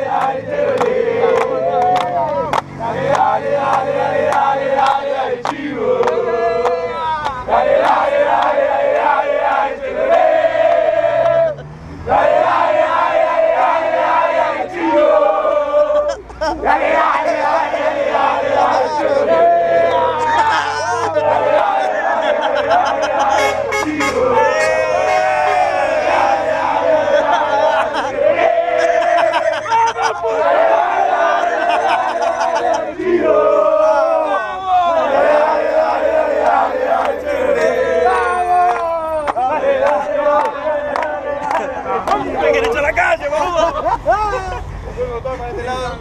Yeah. thế là